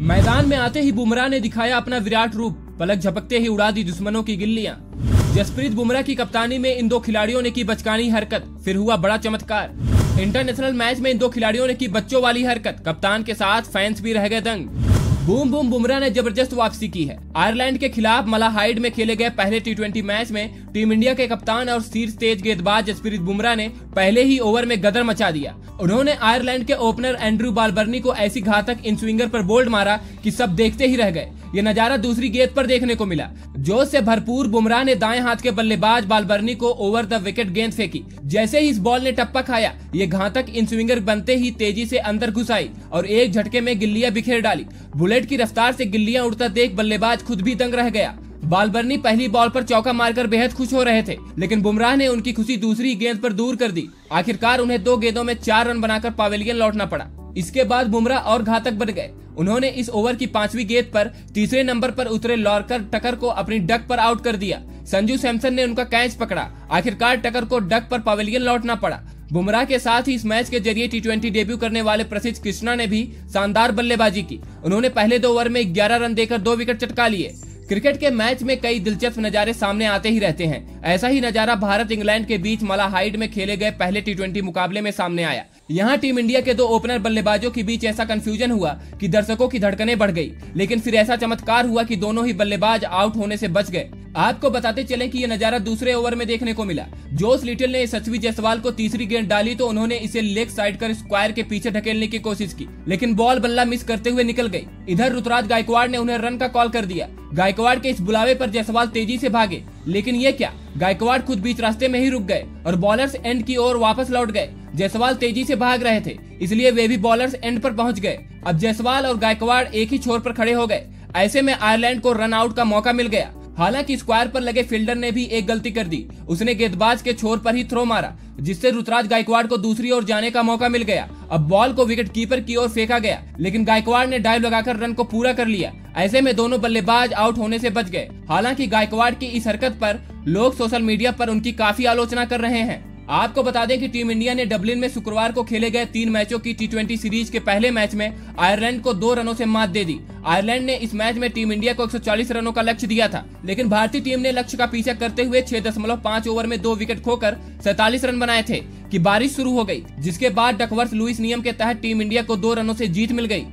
मैदान में आते ही बुमराह ने दिखाया अपना विराट रूप। पलक झपकते ही उड़ा दी दुश्मनों की गिल्लियाँ। जसप्रीत बुमराह की कप्तानी में इन दो खिलाड़ियों ने की बचकानी हरकत, फिर हुआ बड़ा चमत्कार। इंटरनेशनल मैच में इन दो खिलाड़ियों ने की बच्चों वाली हरकत, कप्तान के साथ फैंस भी रह गए दंग। बूम बूम बुमराह ने ज़बरदस्त वापसी की है। आयरलैंड के खिलाफ मलाहाइड में खेले गए पहले टी मैच में टीम इंडिया के कप्तान और शीर्ष तेज गेंदबाज जसप्रीत बुमराह ने पहले ही ओवर में गदर मचा दिया। उन्होंने आयरलैंड के ओपनर एंड्रू बालबर्नी को ऐसी घातक इन स्विंगर पर बोल्ड मारा कि सब देखते ही रह गए। ये नज़ारा दूसरी गेंद पर देखने को मिला। जोश से भरपूर बुमराह ने दाएँ हाथ के बल्लेबाज बालबर्नी को ओवर द विकेट गेंद फेंकी। जैसे ही इस बॉल ने टप्पा खाया, ये घातक इन स्विंगर बनते ही तेज़ी से अंदर घुस आई और एक झटके में गिल्लियाँ बिखेर डाली। बुलेट की रफ्तार से गिल्लियाँ उड़ता देख बल्लेबाज खुद भी दंग रह गया। बालबर्नी पहली बॉल पर चौका मारकर बेहद खुश हो रहे थे, लेकिन बुमराह ने उनकी खुशी दूसरी गेंद पर दूर कर दी। आखिरकार उन्हें दो गेंदों में चार रन बनाकर पावेलियन लौटना पड़ा। इसके बाद बुमराह और घातक बन गए। उन्होंने इस ओवर की पांचवी गेंद पर तीसरे नंबर पर उतरे लॉर्कर टकर को अपनी डक पर आउट कर दिया। संजू सैमसन ने उनका कैच पकड़ा। आखिरकार टकर को डक पर पवेलियन लौटना पड़ा। बुमराह के साथ ही इस मैच के ज़रिए टी डेब्यू करने वाले प्रसिद्ध कृष्णा ने भी शानदार बल्लेबाजी की। उन्होंने पहले दो ओवर में ग्यारह रन देकर दो विकेट चटका लिए। क्रिकेट के मैच में कई दिलचस्प नजारे सामने आते ही रहते हैं। ऐसा ही नज़ारा भारत इंग्लैंड के बीच मलाहाइड में खेले गए पहले टी मुकाबले में सामने आया। यहाँ टीम इंडिया के दो ओपनर बल्लेबाजों के बीच ऐसा कंफ्यूजन हुआ कि दर्शकों की धड़कनें बढ़ गई, लेकिन फिर ऐसा चमत्कार हुआ कि दोनों ही बल्लेबाज आउट होने से बच गए। आपको बताते चले कि ये नज़ारा दूसरे ओवर में देखने को मिला। जोस लिटिल ने सचवी जायसवाल को तीसरी गेंद डाली तो उन्होंने इसे लेग साइड कर स्क्वायर के पीछे ढकेलने की कोशिश की, लेकिन बॉल बल्ला मिस करते हुए निकल गई। इधर रुतराज गायकवाड़ ने उन्हें रन का कॉल कर दिया। गायकवाड़ के इस बुलावे पर जायसवाल तेज़ी से भागे, लेकिन ये क्या? गायकवाड़ खुद बीच रास्ते में ही रुक गए और बॉलर्स एंड की ओर वापस लौट गए। जायसवाल तेज़ी से भाग रहे थे, इसलिए वे भी बॉलर्स एंड पर पहुँच गए। अब जायसवाल और गायकवाड़ एक ही छोर पर खड़े हो गए। ऐसे में आयरलैंड को रन आउट का मौका मिल गया। हालाँकि स्क्वायर पर लगे फील्डर ने भी एक गलती कर दी। उसने गेंदबाज के छोर पर ही थ्रो मारा, जिससे रुतराज गायकवाड़ को दूसरी ओर जाने का मौका मिल गया। अब बॉल को विकेट कीपर की ओर फेंका गया, लेकिन गायकवाड़ ने डाइव लगाकर रन को पूरा कर लिया। ऐसे में दोनों बल्लेबाज आउट होने से बच गए। हालाँकि गायकवाड़ की इस हरकत पर लोग सोशल मीडिया पर उनकी काफ़ी आलोचना कर रहे हैं। आपको बता दें कि टीम इंडिया ने डबलिन में शुक्रवार को खेले गए तीन मैचों की टी सीरीज़ के पहले मैच में आयरलैंड को दो रनों से मात दे दी। आयरलैंड ने इस मैच में टीम इंडिया को 140 रनों का लक्ष्य दिया था, लेकिन भारतीय टीम ने लक्ष्य का पीछा करते हुए छह दशमलव पाँच ओवर में दो विकेट खोकर सैतालीस रन बनाए थे, कि बारिश शुरू हो गई, जिसके बाद डकवर्थ लुइस नियम के तहत टीम इंडिया को दो रनों से जीत मिल गई।